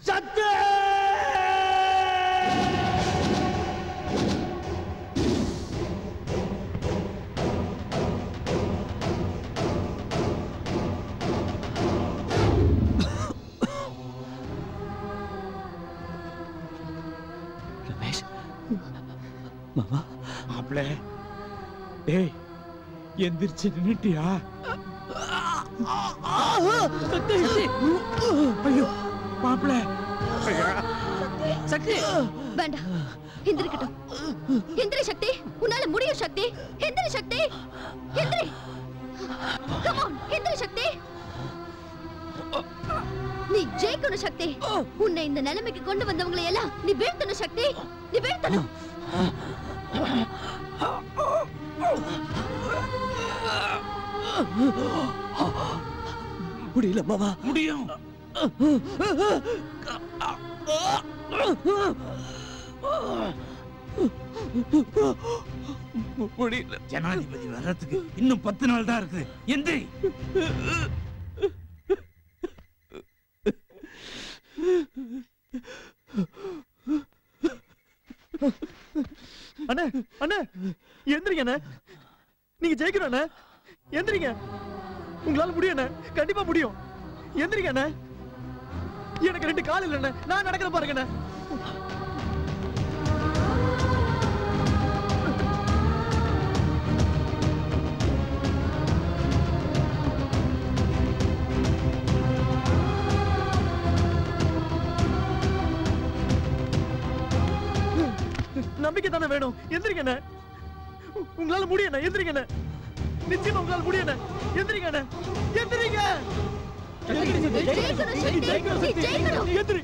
சத்து! மாமா. மாப்பிள டேய் எந்திரிச்சு நின்னுட்டியா? ஐயோ வேண்டாம். எந்திரிக்கட்டும். எந்திரி சக்தி. உன்னால முடியும் சக்தி. எந்திரி சக்தி. எந்திரி. Come on, எந்திரி சக்தி. நீ ஜெயிக்கணும் சக்தி. உன்னை இந்த நிலைமைக்கு கொண்டு வந்தவங்களை எல்லாம் நீ வீழ்த்தணும் சக்தி. நீ வீழ்த்தணும். முடியல மாமா. முடியும். முடியல. ஜனாதிபதி வர்றதுக்கு இன்னும் பத்து நாள் தான் இருக்குது. எந்திரி. அண்ணே அண்ணே எந்திரிங்க அண்ணே. நீங்க ஜெயிக்கணும் அண்ணே. எந்திரிங்க. உங்களால முடியும் அண்ணே. கண்டிப்பா முடியும். எந்திரிங்க அண்ணே. எனக்கு ரெண்டு கால் இல்லைண்ணே. நான் நடக்கிற பாருங்கண்ணே. நம்பிக்கை தானே வேணும் எந்திரிக்கண்ணே உங்களால முடியண்ணே எந்திரிக்கண்ணே நிச்சயமா உங்களால் முடியண்ணே எந்திரிக்கண்ணே முடியும் அண்ணே எந்திரிங்க அண்ணே நிச்சயமா உங்களால முடியும் அண்ணே எந்திரிங்க அண்ணே எந்திரிங்க ஜெயிக்கணும் சக்தி நீ ஜெயிக்கணும் எந்திரி